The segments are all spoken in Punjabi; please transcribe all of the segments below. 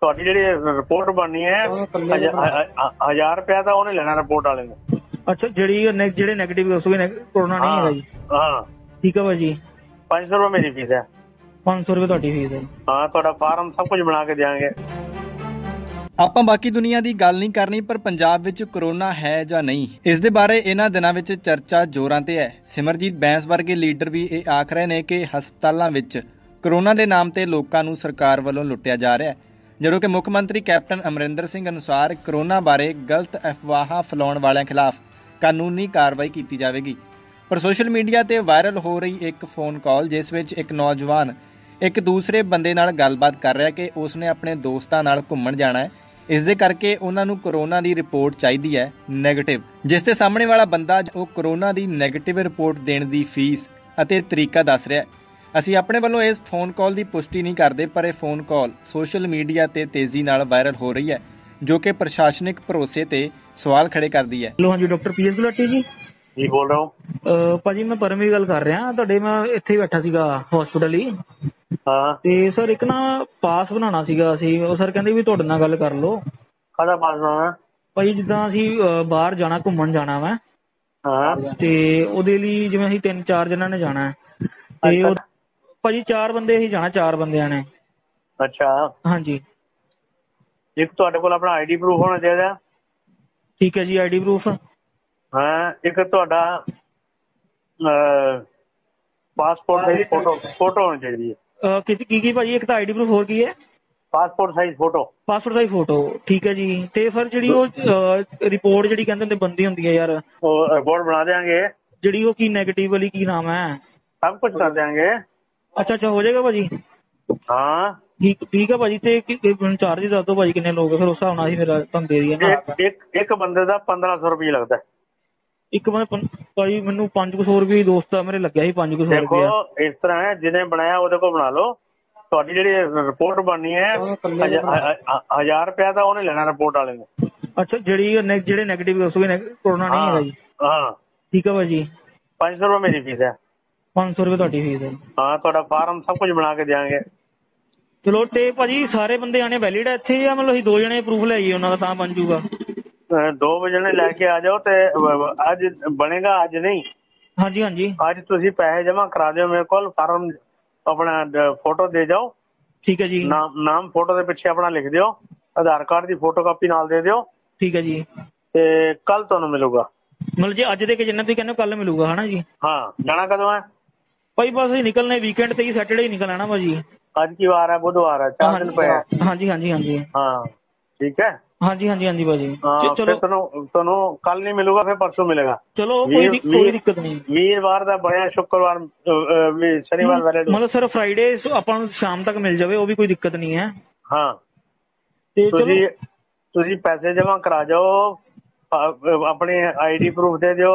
ਤੁਹਾਡੀ ਜਿਹੜੀ ਰਿਪੋਰਟ ਬਣਨੀ ਹੈ ਉਹ ਇਕੱਲੇ ਹਜ਼ਾ- ਬਣਾ- ਹ- ਹ- ਹਜ਼ਾਰ ਰੁਪਇਆ ਤਾਂ ਉਹਨੇ ਲੈਣਾ ਰਿਪੋਰਟ ਵਾਲੇ ਨੇ। ਅੱਛਾ ਜਿਹੜੀ ਜਿਹੜੇ 네ਗੇਟਿਵ ਦੱਸੋਗੇ ਕੋਰੋਨਾ ਨਹੀਂ ਹੈਗਾ ਜੀ। ਹਾਂ। ਠੀਕ ਹੈ ਭਾਜੀ। 500 ਰੁਪਏ ਮੇਰੀ ਫੀਸ ਹੈ। 500 ਰੁਪਏ ਤੁਹਾਡੀ ਫੀਸ ਹੈ। ਹਾਂ ਤੁਹਾਡਾ ਫਾਰਮ ਸਭ ਕੁਝ ਬਣਾ ਕੇ ਦੇਵਾਂਗੇ ਆਪਾਂ ਬਾਕੀ ਦੁਨੀਆ ਦੀ ਗੱਲ ਨਹੀਂ ਕਰਨੀ ਪਰ ਪੰਜਾਬ ਵਿੱਚ ਕਰੋਨਾ ਹੈ ਜਾਂ ਨਹੀਂ ਇਸ ਦੇ ਬਾਰੇ ਇਹਨਾਂ ਦਿਨਾਂ ਵਿੱਚ ਚਰਚਾ ਜ਼ੋਰਾਂ ਤੇ ਹੈ। ਸਿਮਰਜੀਤ ਬੈਂਸ ਵਰਗੇ ਲੀਡਰ ਵੀ ਇਹ ਆਖ ਰਹੇ ਨੇ ਕਿ ਹਸਪਤਾਲਾਂ ਵਿੱਚ ਕਰੋਨਾ ਦੇ ਨਾਮ ਤੇ ਲੋਕਾਂ ਨੂੰ ਸਰਕਾਰ ਵੱਲੋਂ ਲੁੱਟਿਆ ਜਾ ਰਿਹਾ ਹੈ। ਜਦੋਂ ਕਿ ਮੁੱਖ ਮੰਤਰੀ ਕੈਪਟਨ ਅਮਰਿੰਦਰ ਸਿੰਘ ਅਨੁਸਾਰ ਕਰੋਨਾ ਬਾਰੇ ਗਲਤ ਅਫਵਾਹਾਂ ਫੈਲਾਉਣ ਵਾਲਿਆਂ ਖਿਲਾਫ ਕਾਨੂੰਨੀ ਕਾਰਵਾਈ ਕੀਤੀ ਜਾਵੇਗੀ। ਪਰ ਸੋਸ਼ਲ ਮੀਡੀਆ ਤੇ ਵਾਇਰਲ ਹੋ ਰਹੀ ਇੱਕ ਫੋਨ ਕਾਲ, ਜਿਸ ਵਿੱਚ ਇੱਕ ਨੌਜਵਾਨ ਇੱਕ ਦੂਸਰੇ ਬੰਦੇ ਨਾਲ ਗੱਲਬਾਤ ਕਰ ਰਿਹਾ ਕਿ ਉਸਨੇ ਆਪਣੇ ਦੋਸਤਾਂ ਨਾਲ ਘੁੰਮਣ ਜਾਣਾ ਹੈ। ਇਸ ਦੇ ਕਰਕੇ ਉਹਨਾਂ ਨੂੰ ਕਰੋਨਾ ਦੀ ਰਿਪੋਰਟ ਚਾਹੀਦੀ ਹੈ 네ਗੇਟਿਵ ਜਿਸ ਤੇ ਸਾਹਮਣੇ ਵਾਲਾ ਬੰਦਾ ਉਹ ਕਰੋਨਾ ਦੀ 네ਗੇਟਿਵ ਰਿਪੋਰਟ ਦੇਣ ਦੀ ਫੀਸ ਅਤੇ ਤਰੀਕਾ ਦੱਸ ਰਿਹਾ ਹੈ। ਅਸੀਂ ਆਪਣੇ ਵੱਲੋਂ ਇਸ ਫੋਨ ਕਾਲ ਦੀ ਪੁਸ਼ਟੀ ਨਹੀਂ ਕਰਦੇ ਪਰ ਇਹ ਫੋਨ ਕਾਲ ਸੋਸ਼ਲ ਮੀਡੀਆ ਤੇ ਤੇਜ਼ੀ ਨਾਲ ਵਾਇਰਲ ਹੋ ਰਹੀ ਹੈ ਜੋ ਕਿ ਪ੍ਰਸ਼ਾਸਨਿਕ ਭਰੋਸੇ ਤੇ ਸਵਾਲ ਖੜੇ ਕਰਦੀ ਹੈ। ਹੈਲੋ ਹਾਂਜੀ ਡਾਕਟਰ ਪੀਐਸ ਗੁਲਾਟੀ ਜੀ। ਜੀ ਬੋਲ ਰਹਾ ਹੂੰ। ਭਾਜੀ ਮੈਂ ਪਰਮ ਦੀ ਗੱਲ ਕਰ ਰਿਹਾ ਤੁਹਾਡੇ ਮੈਂ ਇੱਥੇ ਹੀ ਬੈਠਾ ਸੀਗਾ ਹਸਪੀਟਲ ਹੀ। ਹਾਂ। ਤੇ ਸਰ ਇੱਕ ਨਾ ਪਾਸ ਬਣਾਉਣਾ ਸੀਗਾ ਅਸੀਂ ਉਹ ਸਰ ਕਹਿੰਦੇ ਵੀ ਤੁਹਾਡੇ ਨਾਲ ਗੱਲ ਕਰ ਲਓ। ਕਾਹਦਾ ਪਾਸ ਬਣਾਉਣਾ? ਭਾਈ ਜਿੱਦਾਂ ਅਸੀਂ ਬਾਹਰ ਜਾਣਾ ਘੁੰਮਣ ਜਾਣਾ ਵਾ। ਹਾਂ। ਤੇ ਉਹਦੇ ਲਈ ਜਿਵੇਂ ਅਸੀਂ ਤਿੰਨ ਚਾਰ ਜਣਾਂ ਨੇ ਜਾਣਾ। ਹੈ ਤੇ ਉਹ ਭਾਜੀ ਚਾਰ ਬੰਦੇ ਹੀ ਜਾਣਾ ਚਾਰ ਬੰਦਿਆਂ ਨੇ। ਅੱਛਾ। ਹਾਂਜੀ। ਇੱਕ ਤੁਹਾਡੇ ਕੋਲ ਆਪਣਾ ਆਈਡੀ ਪ੍ਰੂਫ ਹੋਣਾ ਚਾਹੀਦਾ? ਠੀਕ ਹੈ ਜੀ ਆਈਡੀ ਪ੍ਰੂਫ ਹਾਂ ਇੱਕ ਤੁਹਾਡਾ ਪਾਸਪੋਰਟ ਸਾਈਜ਼ ਫੋਟੋ ਫੋਟੋ ਹੋਣੀ ਚਾਹੀਦੀ ਹੈ। ਕੀ ਕੀ ਕੀ ਭਾਜੀ ਇੱਕ ਤਾਂ ਆਈਡੀ ਪ੍ਰੂਫ ਹੋਰ ਕੀ ਹੈ? ਪਾਸਪੋਰਟ ਸਾਈਜ਼ ਫੋਟੋ ਪਾਸਪੋਰਟ ਦੀ ਫੋਟੋ ਠੀਕ ਹੈ ਜੀ। ਤੇ ਫਿਰ ਜਿਹੜੀ ਉਹ ਰਿਪੋਰਟ ਜਿਹੜੀ ਕਹਿੰਦੇ ਹੁੰਦੇ ਬੰਦੀ ਹੁੰਦੀ ਹੈ ਯਾਰ। ਉਹ ਰਿਪੋਰਟ ਬਣਾ ਦੇਾਂਗੇ ਜਿਹੜੀ ਉਹ ਕੀ 네ਗੇਟਿਵ ਵਾਲੀ ਕੀ ਨਾਮ ਹੈ? ਸਭ ਕੁਝ ਕਰ ਦੇਾਂਗੇ ਅੱਛਾ ਅੱਛਾ ਹੋ ਜਾਏਗਾ ਭਾਜੀ? ਹਾਂ। ਠੀਕ ਠੀਕ ਹੈ ਭਾਜੀ ਤੇ ਚਾਰਜ ਦੱਸ ਦਿਓ ਭਾਜੀ ਕਿੰਨੇ ਆ, ਫਿਰ ਉਸ ਹਿਸਾਬ ਨਾਲ ਅਸੀਂ ਫਿਰ ਤੁਹਾਨੂੰ ਦੇ ਦਈਏ ਨਾ। ਇੱਕ ਇੱਕ ਇੱਕ ਬੰਦੇ ਦਾ 1500 ਰੁਪਏ ਲੱਗਦਾ। ਹੈ। ਇੱਕ ਬੰਦੇ ਭਾਜੀ ਮੈਨੂੰ 500 ਰੁਪਏ ਦੋਸਤ ਆ ਮੇਰੇ ਲੱਗਿਆ ਸੀ 500 ਦੇਖੋ ਰੁਪਏ ਇਸ ਤਰ੍ਹਾਂ ਹੈ ਜਿਹਨੇ ਬਣਾਇਆ ਉਹਦੇ ਕੋਲ ਬਣਾ ਲਓ। ਤੁਹਾਡੀ ਜਿਹੜੀ ਰਿਪੋਰਟ ਬਣਨੀ ਹੈ ਉਹ ਇਕੱਲੇ ਹਜ਼ਾ- ਬਣਾ- ਹ- ਹ- ਹਜ਼ਾਰ ਰੁਪਇਆ ਤਾਂ ਉਹਨੇ ਲੈਣਾ ਰਿਪੋਰਟ ਵਾਲੇ ਨੇ। ਅੱਛਾ ਜਿਹੜੀ ਉਹ ਨੈ- ਜਿਹੜੇ 네ਗੇਟਿਵ ਦੱਸੋਗੇ ਕੋਰੋਨਾ ਨਹੀਂ ਹੈਗਾ ਜੀ। ਹਾਂ। ਠੀਕ ਹੈ ਭਾਜੀ। 500 ਰੁਪਏ ਮੇਰੀ ਫੀਸ ਹੈ। 500 ਰੁਪਏ ਤੁਹਾਡੀ ਫੀਸ ਹੈ। ਹਾਂ ਤੁਹਾਡਾ ਫਾਰਮ ਸਭ ਕੁਝ ਬਣਾ ਕੇ ਦੇਵਾਂਗੇ ਚਲੋ ਤੇ ਭਾਜੀ ਸਾਰੇ ਬੰਦੇ ਆਣੇ ਵੈਲਿਡ ਹੈ ਇੱਥੇ ਜਾਂ ਮਤਲਬ ਅਸੀਂ ਦੋ ਜਣੇ ਪ੍ਰੂਫ ਲੈ ਆਈਏ ਉਹਨਾਂ ਦਾ ਤਾਂ ਬਣ ਅਹ ਦੋ ਵਜੇ ਨੇ ਲੈ ਕੇ ਆ ਜਾਓ ਤੇ ਅੱਜ ਬਣੇਗਾ ਅੱਜ ਨਹੀਂ। ਹਾਂਜੀ ਹਾਂਜੀ। ਅੱਜ ਤੁਸੀਂ ਪੈਸੇ ਜਮ੍ਹਾਂ ਕਰਾ ਦਿਓ ਮੇਰੇ ਕੋਲ ਫਾਰਮ ਆਪਣਾ ਫੋਟੋ ਦੇ ਜਾਓ। ਠੀਕ ਹੈ ਜੀ। ਨਾਮ ਨਾਮ ਫੋਟੋ ਦੇ ਪਿੱਛੇ ਆਪਣਾ ਲਿਖ ਦਿਓ। ਆਧਾਰ ਕਾਰਡ ਦੀ ਫੋਟੋਕਾਪੀ ਨਾਲ ਦੇ ਦਿਓ। ਠੀਕ ਹੈ ਜੀ। ਤੇ ਕੱਲ ਤੁਹਾਨੂੰ ਮਿਲੂਗਾ। ਮਤਲਬ ਜੇ ਅੱਜ ਦੇ ਕੇ ਜਿੰਨਾ ਤੁਸੀਂ ਕਹਿੰਦੇ ਕੱਲ ਮਿਲੂਗਾ ਹਨਾ ਜੀ? ਹਾਂ ਜਾਣਾ ਕਦੋਂ ਹੈ? ਭਾਈ ਬਸ ਅਸੀਂ ਨਿਕਲਨੇ ਵੀਕਐਂਡ ਤੇ ਹੀ ਸੈਟਰਡੇ ਹੀ ਨਿਕਲਣਾ ਭਾਜੀ। ਅੱਜ ਕੀ ਵਾਰ ਹੈ ਬੁੱਧਵਾਰ ਹੈ ਚਾਰ ਦਿਨ ਪਏ ਹੈ। ਹਾਂਜੀ ਹਾਂਜੀ ਹਾਂਜੀ। ਹਾਂ ਠੀਕ ਹੈ? ਹਾਂਜੀ ਹਾਂਜੀ ਹਾਂਜੀ ਭਾਜੀ। ਚਲੋ। ਤੁਹਾਨੂੰ ਤੁਹਾਨੂੰ ਕੱਲ ਨਹੀਂ ਮਿਲੂਗਾ ਫਿਰ ਪਰਸੋਂ ਮਿਲੇਗਾ। ਚਲੋ ਕੋਈ ਕੋਈ ਦਿੱਕਤ ਨਹੀਂ। ਵੀਰਵਾਰ ਦਾ ਬਣਿਆ ਸ਼ੁੱਕਰਵਾਰ ਸ਼ਨੀਵਾਰ ਵੈਲਿਡ ਮਤਲਬ ਸਰ ਫਰਾਈਡੇ ਆਪਾਂ ਨੂੰ ਸ਼ਾਮ ਤੱਕ ਮਿਲ ਜਾਵੇ ਉਹ ਵੀ ਕੋਈ ਦਿੱਕਤ ਨਹੀਂ ਹੈ। ਹਾਂ। ਤੇ ਚਲੋ। ਤੁਸੀਂ ਤੁਸੀਂ ਪੈਸੇ ਜਮ੍ਹਾਂ ਕਰਾ ਜਾਓ ਆਪਣੀ ਆਈਡੀ ਪ੍ਰੂਫ ਦੇ ਦਿਓ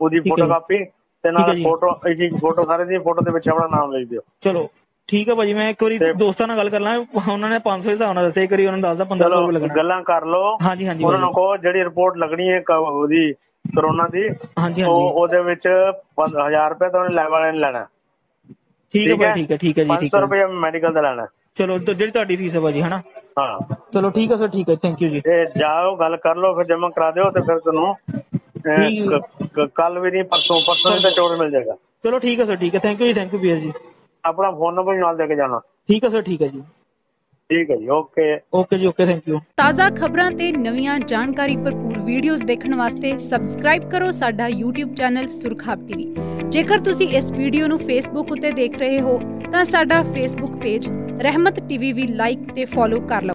ਉਹਦੀ। ਫੋਟੋਕਾਪੀ ਤੇ ਨਾਲ। ਫੋਟੋ ਇੱਕ ਇੱਕ ਫੋਟੋ ਸਾਰੇ ਦੀ ਫੋਟੋ ਦੇ ਵਿੱਚ ਆਪਣਾ ਨਾਮ ਲਿਖ ਦਿਓ। ਚਲੋ ਠੀਕ ਹੈ ਭਾਜੀ ਮੈਂ ਇੱਕ ਵਾਰੀ ਦੋਸਤਾਂ ਨਾਲ ਗੱਲ ਕਰ ਲਾਂ ਉਹਨਾਂ ਨੇ 500 ਦੇ ਹਿਸਾਬ ਨਾਲ ਦੱਸਿਆ ਇੱਕ ਵਾਰੀ ਉਹਨਾਂ ਨੇ ਦੱਸਦਾ 1500 ਚਲੋ ਰੁਪਏ ਲੱਗਣਾ। ਗੱਲਾਂ ਕਰ ਲਓ। ਹਾਂਜੀ ਹਾਂਜੀ ਉਹਨਾਂ ਨੂੰ ਕਹੋ ਜਿਹੜੀ ਰਿਪੋਰਟ ਲੱਗਣੀ ਹੈ ਉਹਦੀ ਕਰੋਨਾ ਦੀ। ਹਾਂਜੀ ਉਹ ਹਾਂਜੀ। ਉਹਦੇ ਵਿੱਚ 1000 ਰੁਪਏ ਤਾਂ ਉਹਨੇ ਲੈ ਵਾਲੇ ਨੇ ਲੈਣਾ। ਠੀਕ ਹੈ ਭਾਜੀ ਠੀਕ ਹੈ ਠੀਕ ਹੈ ਜੀ ਠੀਕ 500 ਹੈ ਰੁਪਏ ਮੈਡੀਕਲ ਦਾ ਲੈਣਾ। ਚਲੋ ਤੇ ਜਿਹੜੀ ਤੁਹਾਡੀ ਫੀਸ ਹੈ ਭਾਜੀ ਹਨਾ? ਹਾਂ। ਚਲੋ ਠੀਕ ਹੈ ਸਰ ਠੀਕ ਹੈ ਥੈਂਕ ਯੂ ਜੀ। ਤੇ ਜਾਓ ਗੱਲ ਕਰ ਲਓ ਫਿਰ ਜਮ੍ਹਾਂ ਕਰਾ ਦਿਓ ਤੇ ਫਿਰ ਤੁਹਾਨੂੰ। ਕੱਲ ਵੀ ਨਹੀਂ ਪਰਸੋਂ ਪਰਸੋਂ ਦਾ ਚੋਰ ਮਿਲ ਜਾਏਗਾ। ਚਲੋ ਠੀਕ ਹੈ ਸਰ ਠੀਕ ਹੈ। ਥੈਂਕ ਯੂ ਜੀ ਥੈਂਕ ਯੂ ਪੀਐਸ ਜੀ। ਆਪਣਾ ਫੋਨ ਨੰਬਰ ਨਾਲ ਦੇ ਕੇ ਜਾਣਾ। ਠੀਕ ਹੈ ਸਰ ਠੀਕ ਹੈ ਜੀ। ਠੀਕ ਹੈ ਜੀ ਓਕੇ ਓਕੇ ਜੀ ਓਕੇ ਥੈਂਕ ਯੂ ਤਾਜ਼ਾ ਖਬਰਾਂ ਤੇ ਨਵੀਆਂ ਜਾਣਕਾਰੀ ਭਰਪੂਰ ਵੀਡੀਓਜ਼ ਦੇਖਣ ਵਾਸਤੇ ਸਬਸਕ੍ਰਾਈਬ ਕਰੋ ਸਾਡਾ YouTube ਚੈਨਲ ਸੁਰਖਾਬ ਟੀਵੀ ਜੇਕਰ ਤੁਸੀਂ ਇਸ ਵੀਡੀਓ ਨੂੰ Facebook ਉੱਤੇ ਦੇਖ ਰਹੇ ਹੋ ਤਾਂ ਸਾਡਾ Facebook ਪੇਜ ਰਹਿਮਤ ਟੀਵੀ ਵੀ ਲਾਈਕ ਤੇ ਫੋਲੋ ਕਰ ਲਓ